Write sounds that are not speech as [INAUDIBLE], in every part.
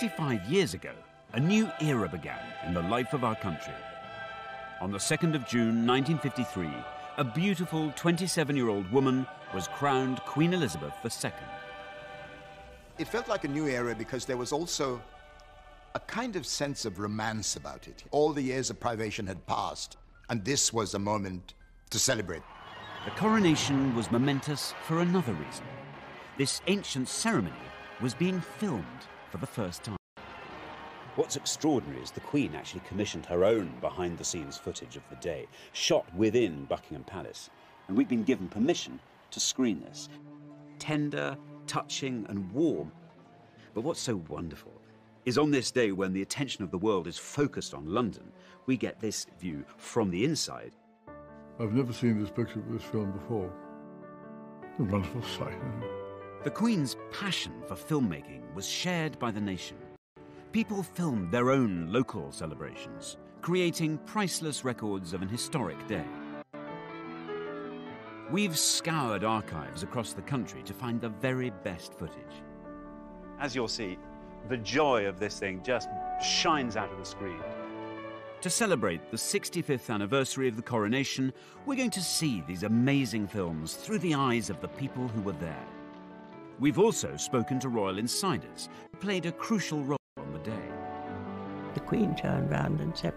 65 years ago, a new era began in the life of our country. On the 2nd of June 1953, a beautiful 27 year old woman was crowned Queen Elizabeth II. It felt like a new era because there was also a kind of sense of romance about it. All the years of privation had passed, and this was a moment to celebrate. The coronation was momentous for another reason. This ancient ceremony was being filmed for the first time. What's extraordinary is the Queen actually commissioned her own behind the scenes footage of the day, shot within Buckingham Palace. And we've been given permission to screen this. Tender, touching, and warm. But what's so wonderful is on this day when the attention of the world is focused on London, we get this view from the inside. I've never seen this picture of this film before. A wonderful sight. The Queen's passion for filmmaking was shared by the nation. People filmed their own local celebrations, creating priceless records of an historic day. We've scoured archives across the country to find the very best footage. As you'll see, the joy of this thing just shines out of the screen. To celebrate the 65th anniversary of the coronation, we're going to see these amazing films through the eyes of the people who were there. We've also spoken to royal insiders who played a crucial role on the day. The Queen turned round and said,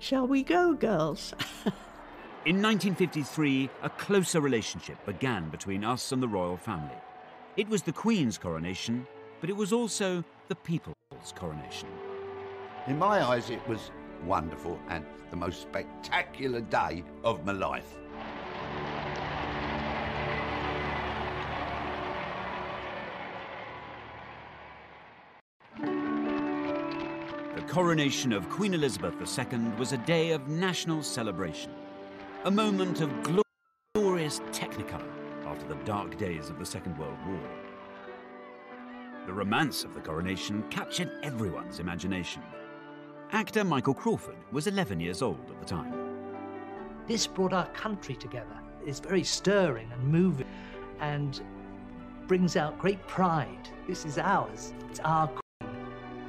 Shall we go, girls? [LAUGHS] In 1953, a closer relationship began between us and the royal family. It was the Queen's coronation, but it was also the people's coronation. In my eyes, it was wonderful and the most spectacular day of my life. Coronation of Queen Elizabeth II was a day of national celebration, a moment of glorious technicolor after the dark days of the Second World War. The romance of the coronation captured everyone's imagination. Actor Michael Crawford was 11 years old at the time. This brought our country together. It's very stirring and moving and brings out great pride. This is ours. It's our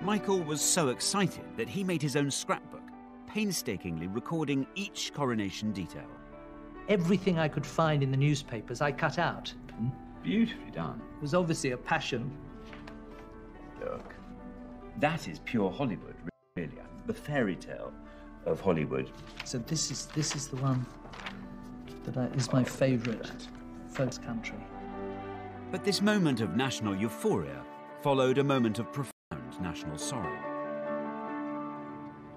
Michael was so excited that he made his own scrapbook, painstakingly recording each coronation detail. Everything I could find in the newspapers, I cut out. Hmm? Beautifully done. It was obviously a passion. Look, that is pure Hollywood, really. The fairy tale of Hollywood. So this is this is the one that I, is my oh, favourite first country. But this moment of national euphoria followed a moment of profound national sorrow.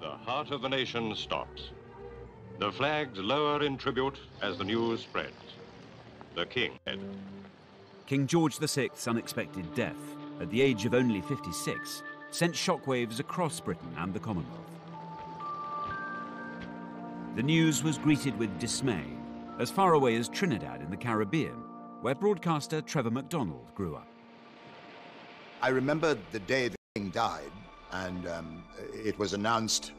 The heart of the nation stops. The flags lower in tribute as the news spreads. The king dead. King George VI's unexpected death, at the age of only 56, sent shockwaves across Britain and the Commonwealth. The news was greeted with dismay, as far away as Trinidad in the Caribbean, where broadcaster Trevor McDonald grew up. I remember the day the king died, and um, it was announced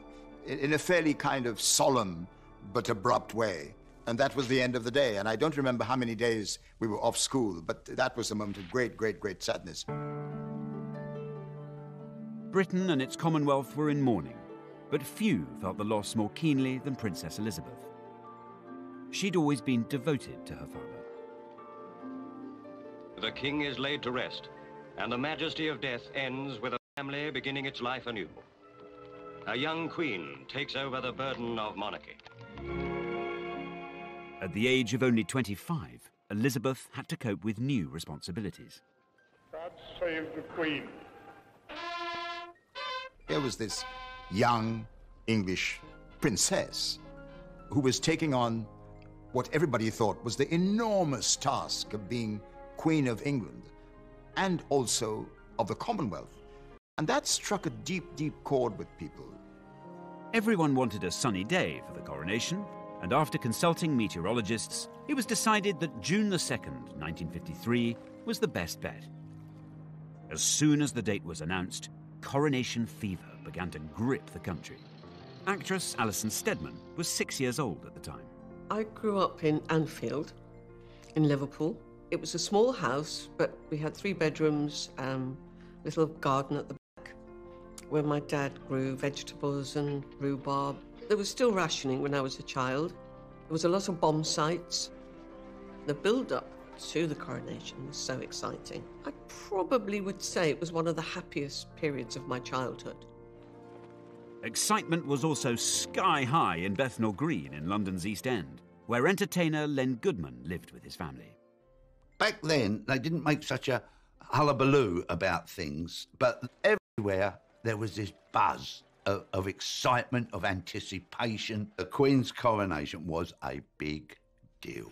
in, in a fairly kind of solemn but abrupt way. And that was the end of the day. And I don't remember how many days we were off school, but that was a moment of great, great, great sadness. Britain and its Commonwealth were in mourning, but few felt the loss more keenly than Princess Elizabeth. She'd always been devoted to her father. The king is laid to rest, and the majesty of death ends with a family beginning its life anew. A young queen takes over the burden of monarchy. At the age of only 25, Elizabeth had to cope with new responsibilities. God save the Queen. Here was this young English princess who was taking on what everybody thought was the enormous task of being Queen of England and also of the Commonwealth. And that struck a deep, deep chord with people. Everyone wanted a sunny day for the coronation, and after consulting meteorologists, it was decided that June the 2nd, 1953, was the best bet. As soon as the date was announced, coronation fever began to grip the country. Actress Alison Steadman was six years old at the time. I grew up in Anfield, in Liverpool. It was a small house, but we had three bedrooms, um, little garden at the back where my dad grew vegetables and rhubarb. There was still rationing when I was a child. There was a lot of bomb sites. The build up to the coronation was so exciting. I probably would say it was one of the happiest periods of my childhood. Excitement was also sky high in Bethnal Green in London's East End, where entertainer Len Goodman lived with his family. Back then, they didn't make such a hullabaloo about things, but everywhere there was this buzz of, of excitement, of anticipation. The Queen's coronation was a big deal.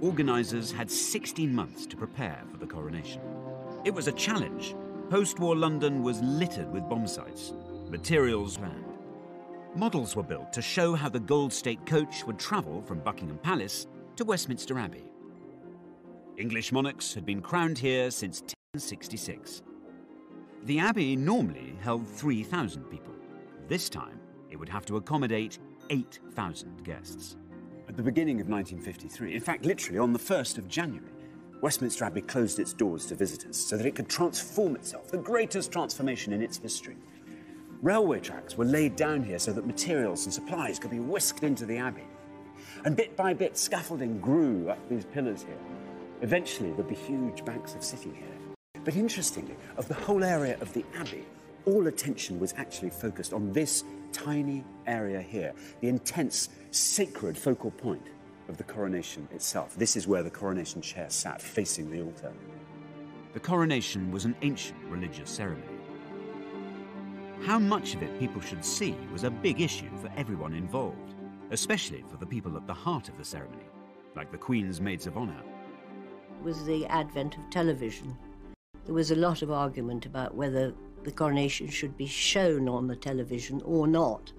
Organisers had 16 months to prepare for the coronation. It was a challenge. Post war London was littered with bomb sites. Materials ran. Models were built to show how the Gold State coach would travel from Buckingham Palace to Westminster Abbey. English monarchs had been crowned here since 1066. The Abbey normally held 3,000 people. This time, it would have to accommodate 8,000 guests. At the beginning of 1953, in fact, literally on the 1st of January, Westminster Abbey closed its doors to visitors so that it could transform itself, the greatest transformation in its history. Railway tracks were laid down here so that materials and supplies could be whisked into the Abbey. And bit by bit, scaffolding grew up these pillars here. Eventually, there'd be huge banks of sitting here. But interestingly, of the whole area of the Abbey, all attention was actually focused on this tiny area here, the intense, sacred focal point of the coronation itself. This is where the coronation chair sat, facing the altar. The coronation was an ancient religious ceremony. How much of it people should see was a big issue for everyone involved, especially for the people at the heart of the ceremony, like the Queen's maids of honour. Was the advent of television. There was a lot of argument about whether the coronation should be shown on the television or not.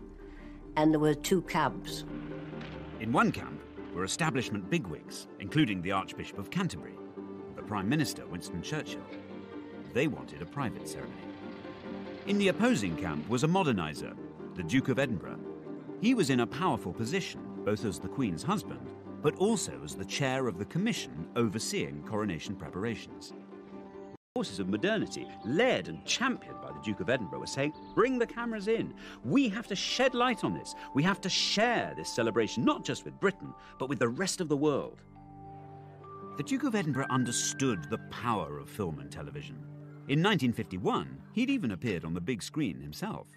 And there were two camps. In one camp were establishment bigwigs, including the Archbishop of Canterbury the Prime Minister, Winston Churchill. They wanted a private ceremony. In the opposing camp was a moderniser, the Duke of Edinburgh. He was in a powerful position, both as the Queen's husband, but also as the chair of the commission overseeing coronation preparations. Forces of modernity, led and championed by the Duke of Edinburgh, were saying, Bring the cameras in. We have to shed light on this. We have to share this celebration, not just with Britain, but with the rest of the world. The Duke of Edinburgh understood the power of film and television. In 1951, he'd even appeared on the big screen himself.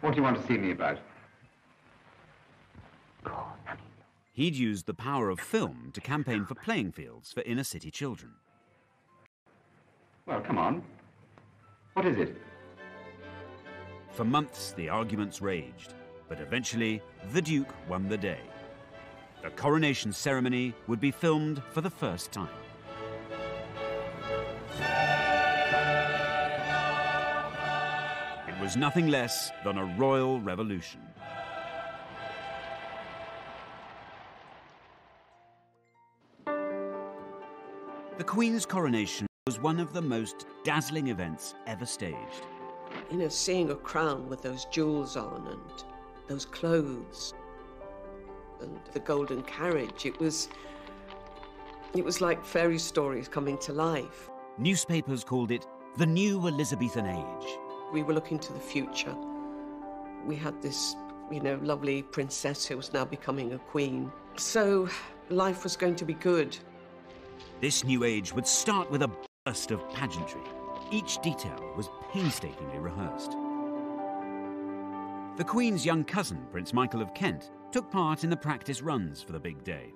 What do you want to see me about? He'd used the power of film to campaign for playing fields for inner city children. Well, come on. What is it? For months, the arguments raged, but eventually, the Duke won the day. The coronation ceremony would be filmed for the first time. It was nothing less than a royal revolution. The Queen's coronation was one of the most dazzling events ever staged. You know, seeing a crown with those jewels on and those clothes and the golden carriage, it was. It was like fairy stories coming to life. Newspapers called it the new Elizabethan age. We were looking to the future. We had this, you know, lovely princess who was now becoming a queen. So life was going to be good. This new age would start with a of pageantry. Each detail was painstakingly rehearsed. The Queen's young cousin, Prince Michael of Kent, took part in the practice runs for the big day.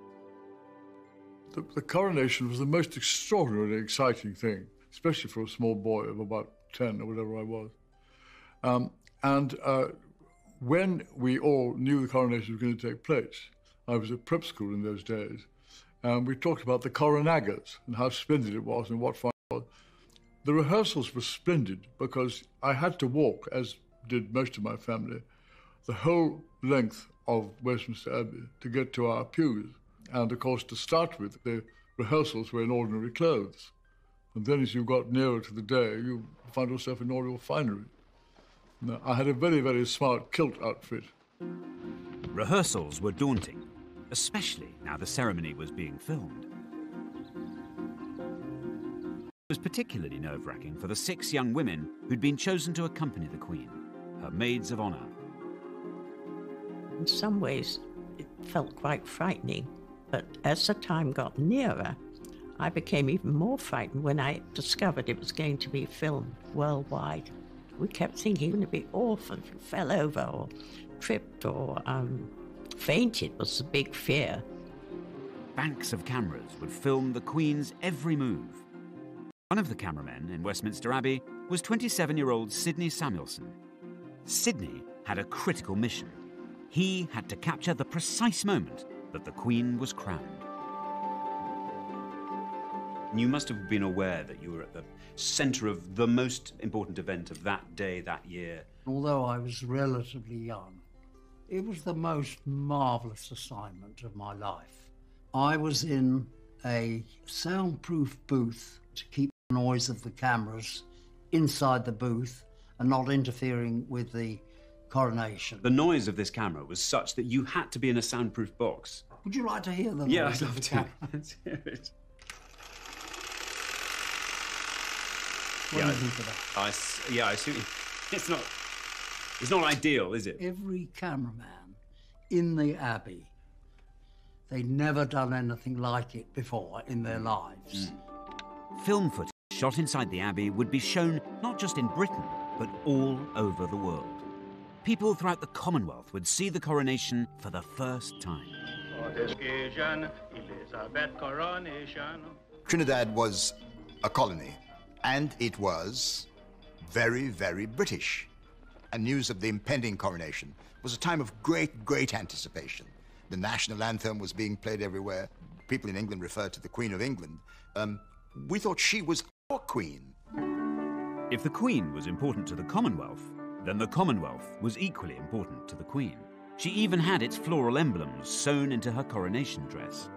The, the coronation was the most extraordinarily exciting thing, especially for a small boy of about 10 or whatever I was. Um, and uh, when we all knew the coronation was going to take place, I was at prep school in those days, and we talked about the coronagas and how splendid it was and what fun. The rehearsals were splendid because I had to walk, as did most of my family, the whole length of Westminster Abbey to get to our pews. And of course, to start with, the rehearsals were in ordinary clothes. And then as you got nearer to the day, you found yourself in all your finery. Now, I had a very, very smart kilt outfit. Rehearsals were daunting, especially now the ceremony was being filmed. Particularly nerve wracking for the six young women who'd been chosen to accompany the Queen, her maids of honour. In some ways, it felt quite frightening, but as the time got nearer, I became even more frightened when I discovered it was going to be filmed worldwide. We kept thinking, it wouldn't be awful if you fell over or tripped or um, fainted was the big fear. Banks of cameras would film the Queen's every move. One of the cameramen in Westminster Abbey was 27 year old Sydney Samuelson. Sydney had a critical mission. He had to capture the precise moment that the Queen was crowned. You must have been aware that you were at the centre of the most important event of that day, that year. Although I was relatively young, it was the most marvellous assignment of my life. I was in a soundproof booth to keep the noise of the cameras inside the booth and not interfering with the coronation. The noise of this camera was such that you had to be in a soundproof box. Would you like to hear the Yeah, noise I'd of love the to. [LAUGHS] Let's hear it. What Yeah, do you think of that? I s- yeah, I see. [LAUGHS] It's not. It's not ideal, is it? Every cameraman in the Abbey, they'd never done anything like it before in their lives. Mm. Film footage shot inside the Abbey would be shown not just in Britain, but all over the world. People throughout the Commonwealth would see the coronation for the first time. Trinidad was a colony, and it was very, very British. And news of the impending coronation was a time of great, great anticipation. The national anthem was being played everywhere. People in England referred to the Queen of England. Um, we thought she was our queen. If the Queen was important to the Commonwealth, then the Commonwealth was equally important to the Queen. She even had its floral emblems sewn into her coronation dress.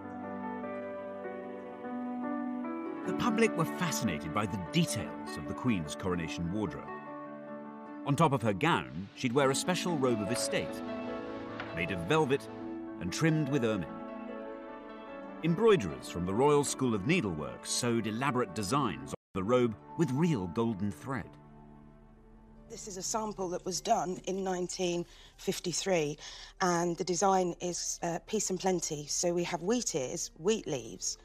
The public were fascinated by the details of the Queen's coronation wardrobe. On top of her gown, she'd wear a special robe of estate, made of velvet and trimmed with ermine. Embroiderers from the Royal School of Needlework sewed elaborate designs the robe with real golden thread. This is a sample that was done in 1953, and the design is uh, peace and plenty. So we have wheat ears, wheat leaves,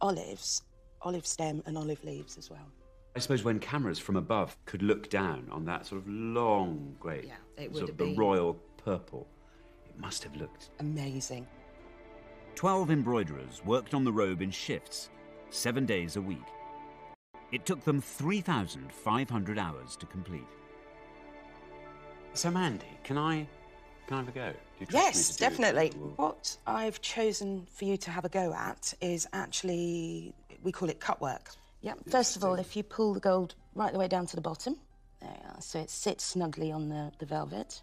olives, olive stem, and olive leaves as well. I suppose when cameras from above could look down on that sort of long great, Yeah, it sort would of the been- royal purple, it must have looked Amazing. Twelve embroiderers worked on the robe in shifts, seven days a week. It took them 3,500 hours to complete. So, Mandy, can I, can I have a go? Do you trust me Yes, to do it? definitely. What I've chosen for you to have a go at is actually, we call it cut work. Yep. First of all, if you pull the gold right the way down to the bottom, there you are. So it sits snugly on the, the velvet.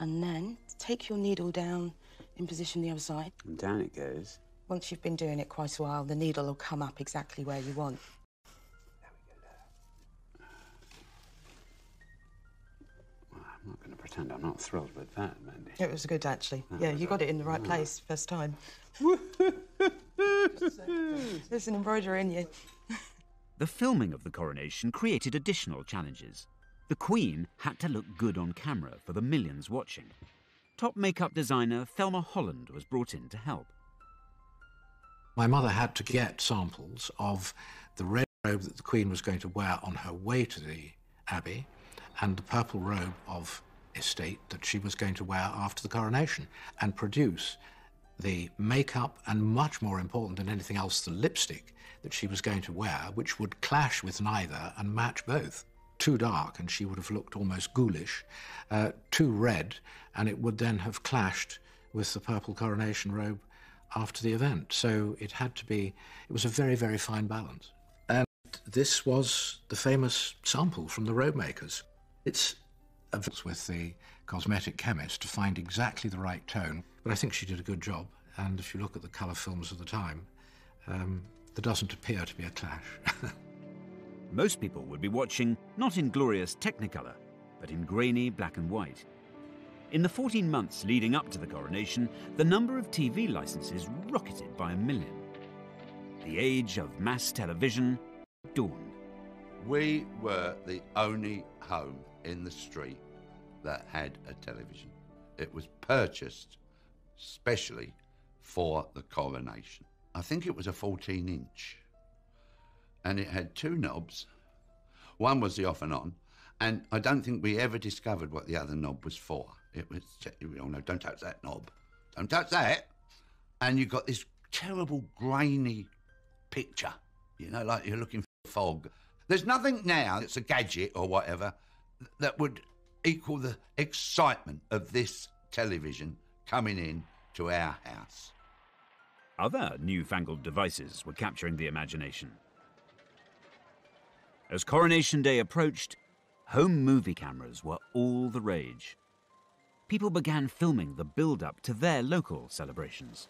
And then take your needle down in position the other side. And down it goes. Once you've been doing it quite a while, the needle will come up exactly where you want. I'm not going to pretend I'm not thrilled with that, Mandy. It was good, actually. Yeah, you got it in the right place first time. [LAUGHS] There's an embroidery in you. The filming of the coronation created additional challenges. The Queen had to look good on camera for the millions watching. Top makeup designer Thelma Holland was brought in to help. My mother had to get samples of the red robe that the Queen was going to wear on her way to the Abbey and the purple robe of estate that she was going to wear after the coronation and produce the makeup and, much more important than anything else, the lipstick that she was going to wear, which would clash with neither and match both. Too dark, and she would have looked almost ghoulish. Uh, too red, and it would then have clashed with the purple coronation robe after the event. So it had to be, it was a very, very fine balance. And this was the famous sample from the robe makers. It's with the cosmetic chemist to find exactly the right tone. But I think she did a good job. And if you look at the colour films of the time, um, there doesn't appear to be a clash. [LAUGHS] Most people would be watching not in glorious Technicolor, but in grainy black and white. In the 14 months leading up to the coronation, the number of TV licenses rocketed by a million. The age of mass television dawned. We were the only home in the street that had a television. It was purchased specially for the coronation. I think it was a 14 inch. And it had two knobs. One was the off and on. And I don't think we ever discovered what the other knob was for. It was, oh no, don't touch that knob. Don't touch that. And you got this terrible grainy picture, you know, like you're looking for fog. There's nothing now that's a gadget or whatever that would equal the excitement of this television coming in to our house. Other newfangled devices were capturing the imagination. As Coronation Day approached, home movie cameras were all the rage. People began filming the build up to their local celebrations.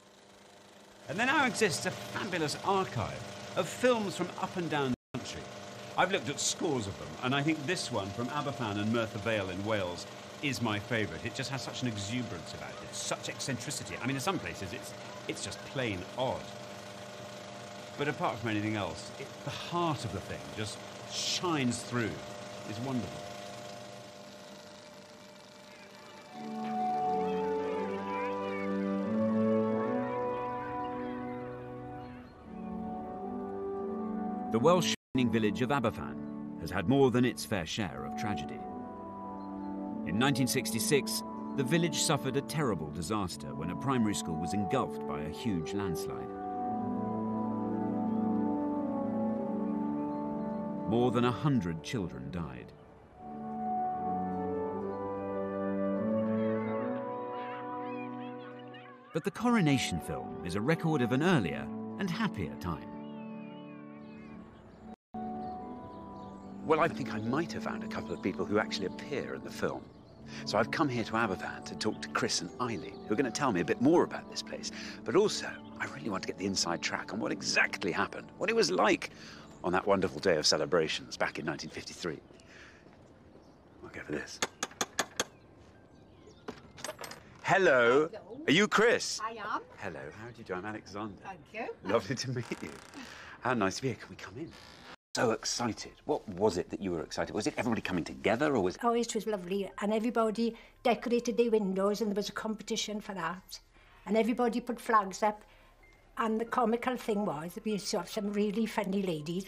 And there now exists a fabulous archive of films from up and down the country. I've looked at scores of them, and I think this one from Aberfan and Merthyr Vale in Wales is my favourite. It just has such an exuberance about it, such eccentricity. I mean, in some places, it's, it's just plain odd. But apart from anything else, it, the heart of the thing just shines through. It's wonderful. The Welsh village of Aberfan has had more than its fair share of tragedy. In 1966, the village suffered a terrible disaster when a primary school was engulfed by a huge landslide. More than a hundred children died. But the coronation film is a record of an earlier and happier time. Well, I think I might have found a couple of people who actually appear in the film. So I've come here to Aberfan to talk to Chris and Eileen, who are going to tell me a bit more about this place. But also, I really want to get the inside track on what exactly happened, what it was like on that wonderful day of celebrations back in 1953. I'll go for this. Hello. Are you Chris? I am. Hello. How do you do? I'm Alexander. Thank you. Lovely to meet you. How nice to be here. Can we come in? So excited. What was it that you were excited? Was it everybody coming together, or was it? Oh, it was lovely. And everybody decorated their windows, and there was a competition for that. And everybody put flags up. And the comical thing was, we saw some really funny ladies.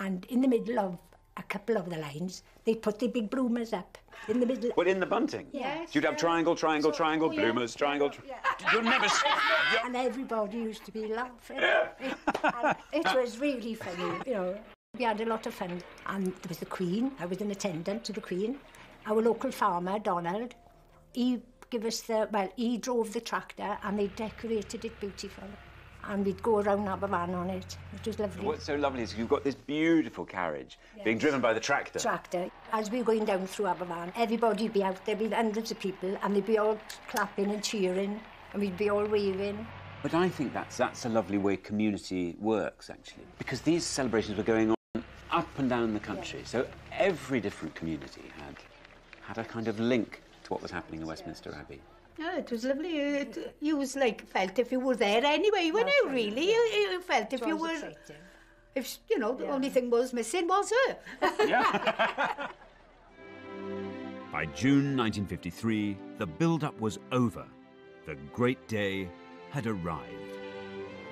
And in the middle of a couple of the lines, they put their big bloomers up in the middle. Well, in the bunting? Yes. You'd have triangle, triangle, triangle, Oh, yeah. bloomers, triangle. Tri- You'll never. s- [LAUGHS] and everybody used to be laughing. [LAUGHS] and it was really funny, you know. We had a lot of fun. And there was the Queen. I was an attendant to the Queen. Our local farmer, Donald, he gave us the, well, he drove the tractor and they decorated it beautiful. And we'd go around Aberfan on it. It was lovely. What's so lovely is you've got this beautiful carriage being driven by the tractor. Tractor. As we were going down through Aberfan, everybody'd be out there'd be hundreds of people and they'd be all clapping and cheering and we'd be all waving. But I think that's that's a lovely way community works actually, because these celebrations were going on up and down the country. So every different community had had a kind of link to what was happening in Westminster Abbey. Yeah, it was lovely. It, you was like felt if you were there anyway, weren't you? Really, you, you felt if It you was were. exciting. If you know, the only thing was missing was her. [LAUGHS] [LAUGHS] By June 1953, the build-up was over. The great day had arrived.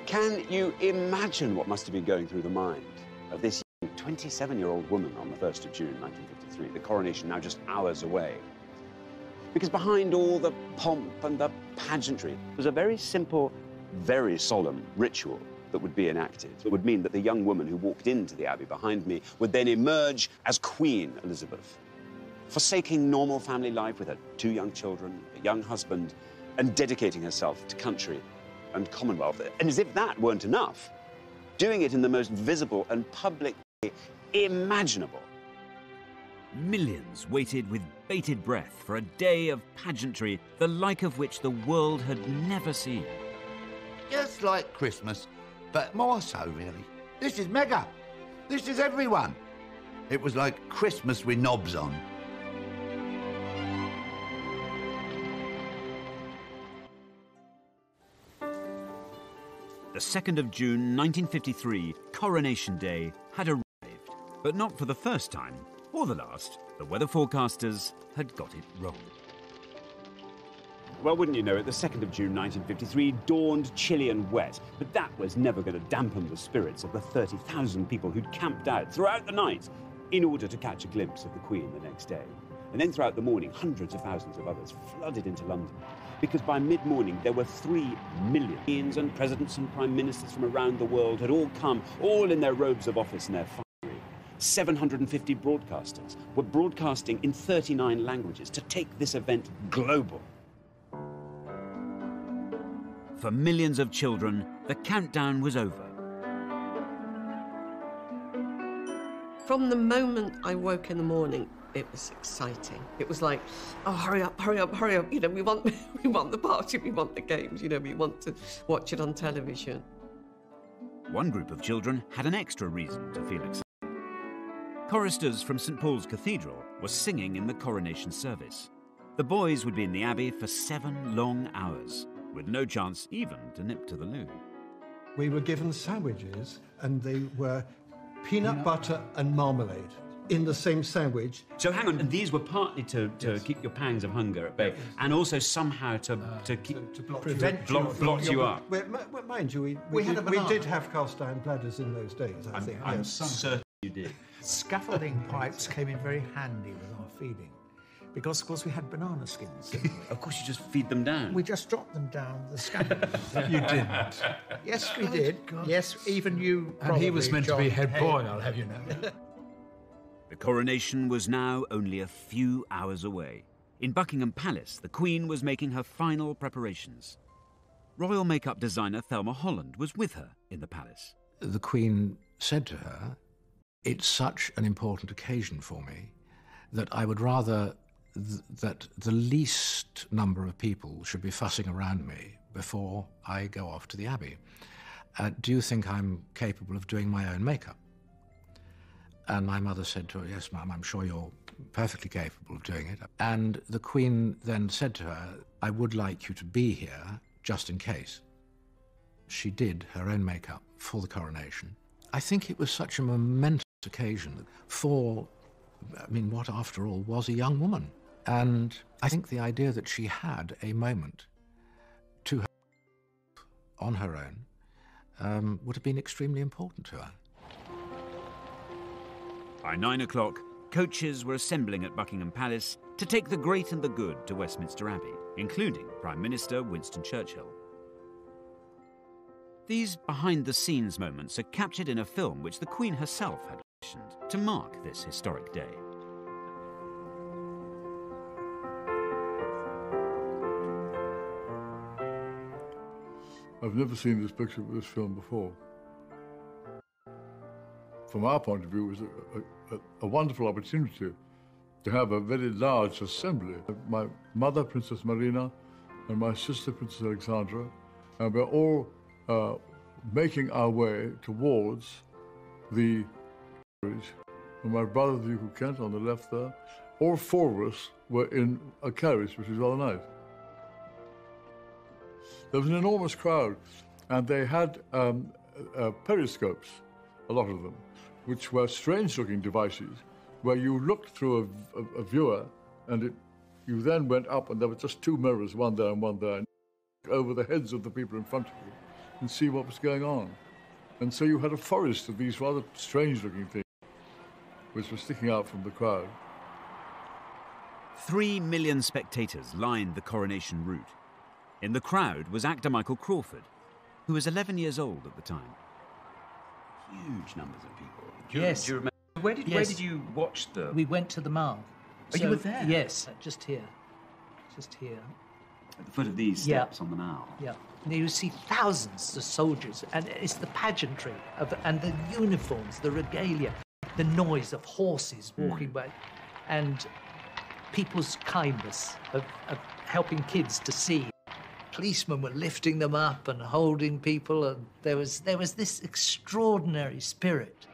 Can you imagine what must have been going through the mind of this 27-year-old woman on the 1st of June 1953? The coronation now just hours away. Because behind all the pomp and the pageantry was a very simple, very solemn ritual that would be enacted. It would mean that the young woman who walked into the abbey behind me would then emerge as Queen Elizabeth, forsaking normal family life with her two young children, a young husband, and dedicating herself to country and Commonwealth. And as if that weren't enough, doing it in the most visible and public imaginable. Millions waited with bated breath for a day of pageantry, the like of which the world had never seen. Just like Christmas, but more so, really. This is mega. This is everyone. It was like Christmas with knobs on. The 2nd of June 1953, Coronation Day, had arrived. But not for the first time, or the last, the weather forecasters had got it wrong. Well, wouldn't you know it, the 2nd of June 1953 dawned chilly and wet, but that was never going to dampen the spirits of the 30,000 people who'd camped out throughout the night in order to catch a glimpse of the Queen the next day. And then throughout the morning, hundreds of thousands of others flooded into London. Because by mid morning, there were three million and presidents and prime ministers from around the world had all come, all in their robes of office and their. 750 broadcasters were broadcasting in 39 languages to take this event global. For millions of children, the countdown was over. From the moment I woke in the morning, it was exciting. It was like, oh, hurry up, hurry up, hurry up. You know, we want, [LAUGHS] we want the party, we want the games, you know, we want to watch it on television. One group of children had an extra reason to feel excited. Choristers from St Paul's Cathedral were singing in the coronation service. The boys would be in the Abbey for seven long hours, with no chance even to nip to the loo. We were given sandwiches, and they were peanut butter and marmalade in the same sandwich. So hang on, and these were partly to, to keep your pangs of hunger at bay, and also somehow to, uh, to keep to block prevent you, block, blot you up. Well, mi- mind you, we, we, We had did, a we did have cast iron bladders in those days, I I'm, think. I'm yes. certain you did. Scaffolding pipes came in very handy with our feeding. Because, of course, we had banana skins. [LAUGHS] Of course, you just feed them down. We just dropped them down the scaffolding. [LAUGHS] You didn't. Yes, we did. Yes, even you. And he was probably, meant to be head Hay. boy, I'll have you know. [LAUGHS] The coronation was now only a few hours away. In Buckingham Palace, the Queen was making her final preparations. Royal makeup designer Thelma Holland was with her in the palace. The Queen said to her, It's such an important occasion for me that I would rather th- that the least number of people should be fussing around me before I go off to the Abbey. Uh, do you think I'm capable of doing my own makeup? And my mother said to her, Yes, ma'am, I'm sure you're perfectly capable of doing it. And the Queen then said to her, I would like you to be here just in case. She did her own makeup for the coronation. I think it was such a momentous occasion for, I mean, what after all was a young woman. And I think the idea that she had a moment to her on her own um, would have been extremely important to her. By nine o'clock, coaches were assembling at Buckingham Palace to take the great and the good to Westminster Abbey, including Prime Minister Winston Churchill. These behind the scenes moments are captured in a film which the Queen herself had to mark this historic day. I've never seen this picture, of this film before. From our point of view, it was a, a, a wonderful opportunity to have a very large assembly. My mother, Princess Marina, and my sister, Princess Alexandra, and we're all uh, making our way towards the. And my brother, the Duke of Kent, on the left there. All four of us were in a carriage, which was rather nice. There was an enormous crowd, and they had um, uh, periscopes, a lot of them, which were strange-looking devices, where you looked through a, a, a viewer, and it, you then went up, and there were just two mirrors, one there and one there, and over the heads of the people in front of you, and see what was going on. And so you had a forest of these rather strange-looking things, which were sticking out from the crowd. Three million spectators lined the coronation route. In the crowd was actor Michael Crawford, who was 11 years old at the time. Huge numbers of people. Do you, Yes. Do you remember? Where did, where did you watch the? We went to the Mall. Oh, you were there? Yes, uh, just here. Just here. At the foot of these Yeah. steps on the Mall. Yeah. And you see thousands of soldiers, and it's the pageantry of, and the uniforms, the regalia, the noise of horses hmm. walking by, and people's kindness of, of helping kids to see. Policemen were lifting them up and holding people, and there was there was this extraordinary spirit.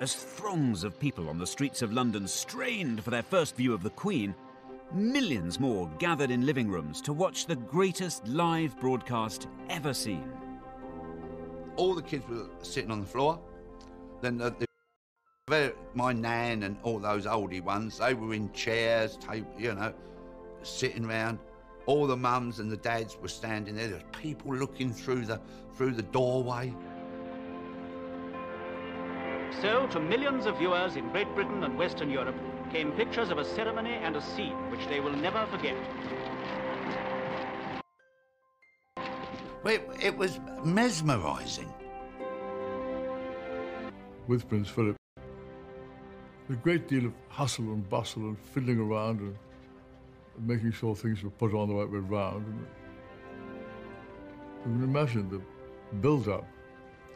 As throngs of people on the streets of London strained for their first view of the Queen, millions more gathered in living rooms to watch the greatest live broadcast ever seen. All the kids were sitting on the floor. Then the, the Very- My nan and all those oldie ones, they were in chairs, ta- you know, sitting round. All the mums and the dads were standing there. There was people looking through the through the doorway. So, to millions of viewers in Great Britain and Western Europe came pictures of a ceremony and a scene which they will never forget. It, it was mesmerising. with Prince Philip. A great deal of hustle and bustle and fiddling around and making sure things were put on the right way round. You can imagine the build-up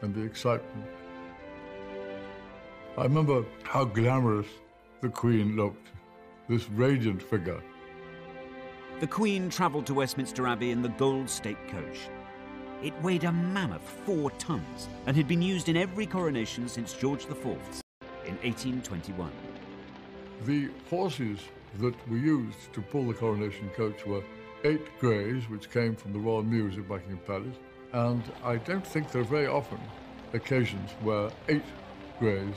and the excitement. I remember how glamorous the Queen looked, this radiant figure. The Queen travelled to Westminster Abbey in the Gold State Coach. It weighed a mammoth four tons and had been used in every coronation since George IV's in 1821. The horses that were used to pull the coronation coach were eight greys, which came from the Royal Mews at Buckingham Palace, and I don't think there are very often occasions where eight greys,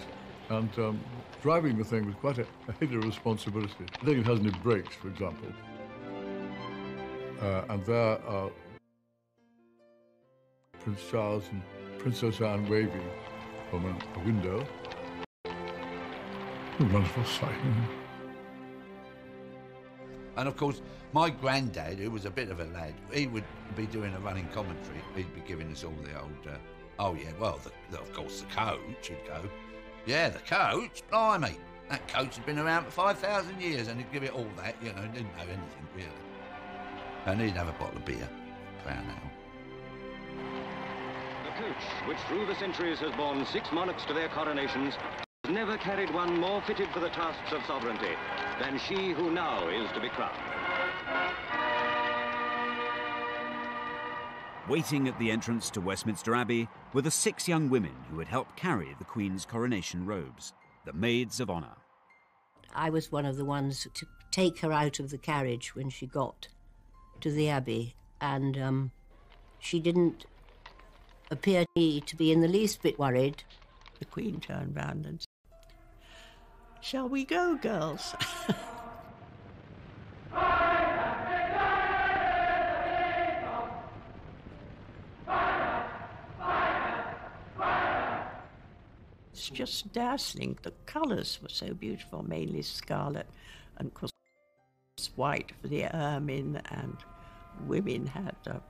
and um, driving the thing was quite a, a responsibility. I think it has any brakes, for example. Uh, and there are Prince Charles and Princess Anne waving from a window. A wonderful sight. And of course, my granddad, who was a bit of a lad, he would be doing a running commentary. He'd be giving us all the old, uh, oh yeah, well, the, the, of course, the coach would go. Yeah, the coach, blimey. That coach had been around for 5,000 years and he'd give it all that, you know, didn't know anything really. And he'd have a bottle of beer, Crown Ale. The coach, which through the centuries has borne six monarchs to their coronations, never carried one more fitted for the tasks of sovereignty than she who now is to be crowned. Waiting at the entrance to Westminster Abbey were the six young women who had helped carry the Queen's coronation robes, the Maids of Honour. I was one of the ones to take her out of the carriage when she got to the Abbey, and um, she didn't appear to me to be in the least bit worried. The Queen turned round and said, Shall we go, girls? [LAUGHS] It's just dazzling. The colours were so beautiful, mainly scarlet, and of course white for the ermine, and women had uh,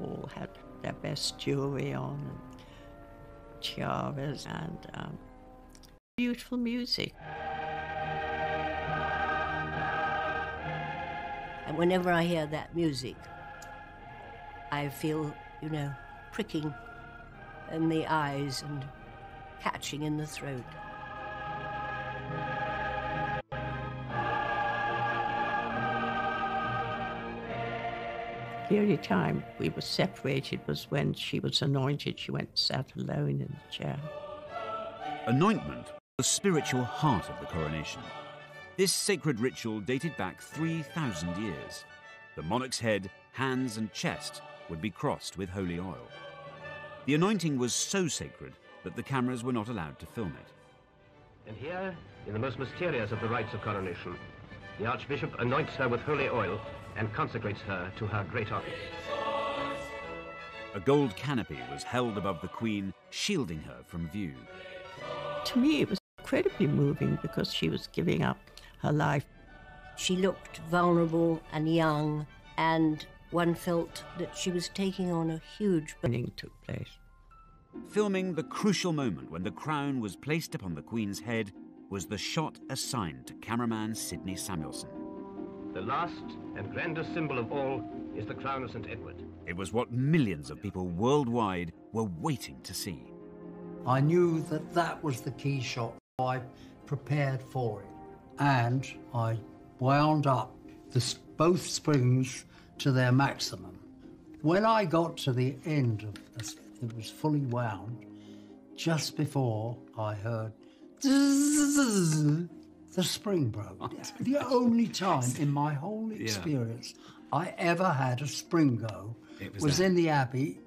all had their best jewellery on, and tiaras, and um, beautiful music. And whenever I hear that music, I feel, you know, pricking in the eyes and catching in the throat. The only time we were separated was when she was anointed. She went and sat alone in the chair. Anointment, the spiritual heart of the coronation. This sacred ritual dated back 3,000 years. The monarch's head, hands, and chest would be crossed with holy oil. The anointing was so sacred that the cameras were not allowed to film it. And here, in the most mysterious of the rites of coronation, the Archbishop anoints her with holy oil and consecrates her to her great office. A gold canopy was held above the Queen, shielding her from view. To me, it was incredibly moving because she was giving up her life. She looked vulnerable and young, and one felt that she was taking on a huge burning took place. Filming the crucial moment when the crown was placed upon the Queen's head was the shot assigned to cameraman Sydney Samuelson. The last and grandest symbol of all is the crown of St. Edward. It was what millions of people worldwide were waiting to see. I knew that that was the key shot. I prepared for it. And I wound up the, both springs to their maximum. When I got to the end of this, it was fully wound, just before I heard [LAUGHS] the spring broke. Oh, the only time in my whole experience I ever had a spring go It was, was in the Abbey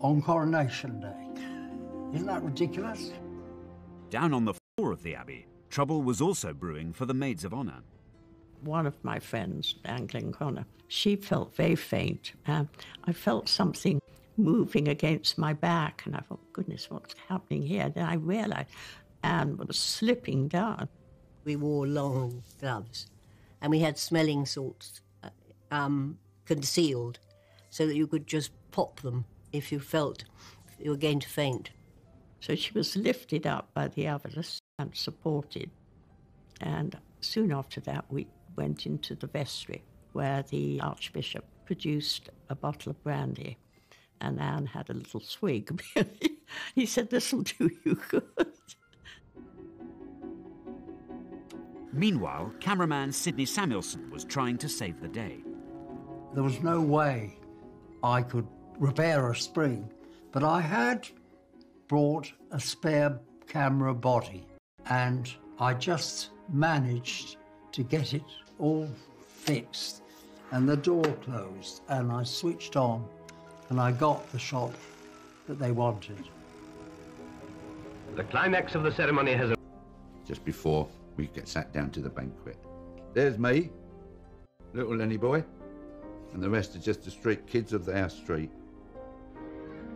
on Coronation Day. Isn't that ridiculous? Down on the floor of the Abbey, trouble was also brewing for the Maids of Honour. One of my friends, Anne Glenconner, she felt very faint. and I felt something moving against my back, and I thought, goodness, what's happening here? Then I realized Anne was slipping down. We wore long gloves and we had smelling salts uh, um, concealed so that you could just pop them if you felt you were going to faint. So she was lifted up by the others and supported. And soon after that, we went into the vestry where the Archbishop produced a bottle of brandy. And Anne had a little swig. [LAUGHS] he said, This will do you good. Meanwhile, cameraman Sydney Samuelson was trying to save the day. There was no way I could repair a spring, but I had brought a spare camera body and I just managed to get it all fixed and the door closed and I switched on and I got the shot that they wanted. The climax of the ceremony has. Just before we get sat down to the banquet. There's me, little Lenny boy, and the rest are just the street kids of our street.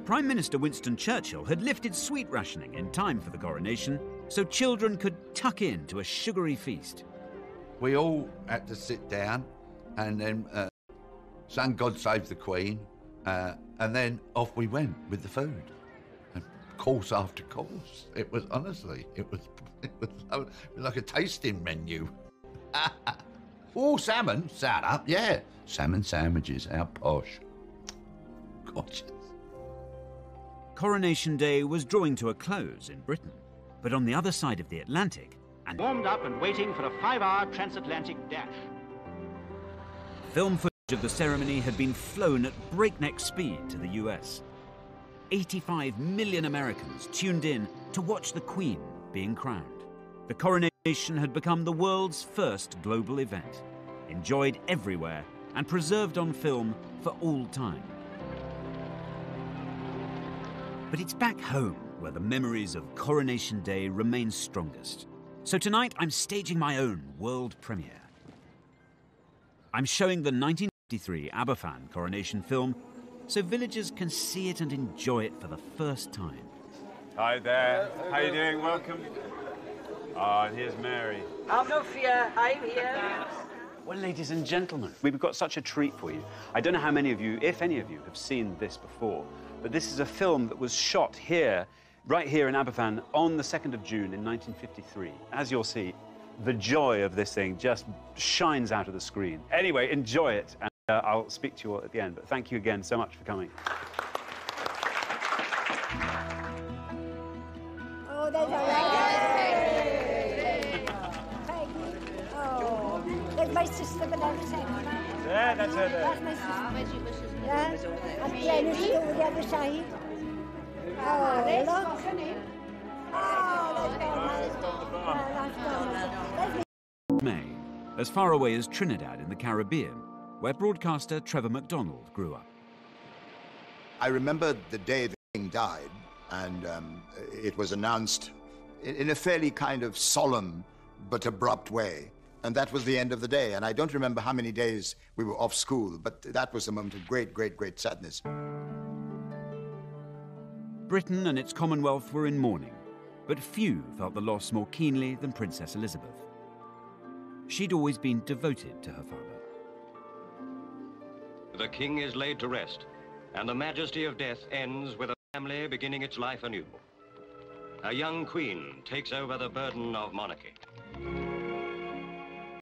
Prime Minister Winston Churchill had lifted sweet rationing in time for the coronation so children could tuck in to a sugary feast. We all had to sit down and then uh, sang God Save the Queen, uh, and then off we went with the food. And course after course. It was honestly, it was, [LAUGHS] it was, like a tasting menu. [LAUGHS] oh, salmon, sat up, yeah. Salmon sandwiches, how posh. Gorgeous. Coronation Day was drawing to a close in Britain, but on the other side of the Atlantic, and Warmed up and waiting for a five-hour transatlantic dash. film footage of the ceremony had been flown at breakneck speed to the US. 85 million Americans tuned in to watch the Queen being crowned. The coronation had become the world's first global event, enjoyed everywhere and preserved on film for all time. But it's back home where the memories of Coronation Day remain strongest. So tonight I'm staging my own world premiere. I'm showing the 1953 Aberfan coronation film so villagers can see it and enjoy it for the first time. Hi there. How are you doing? Welcome. Ah, and here's Mary. I'm no fear. I'm here. Well, ladies and gentlemen, we've got such a treat for you. I don't know how many of you, if any of you, have seen this before, but this is a film that was shot here, right here in Aberfan, on the 2nd of June in 1953. As you'll see, the joy of this thing just shines out of the screen. Anyway, enjoy it, and uh, I'll speak to you all at the end. But thank you again so much for coming. Oh, there's a Oh, there's my sister Vanessa. There, May, as far away as Trinidad in the Caribbean, where broadcaster Trevor McDonald grew up. I remember the day the king died, and um, it was announced in a fairly kind of solemn but abrupt way. And that was the end of the day. And I don't remember how many days we were off school, but that was a moment of great, great, great sadness. Britain and its Commonwealth were in mourning, but few felt the loss more keenly than Princess Elizabeth. She'd always been devoted to her father. The king is laid to rest, and the majesty of death ends with a family beginning its life anew. A young queen takes over the burden of monarchy.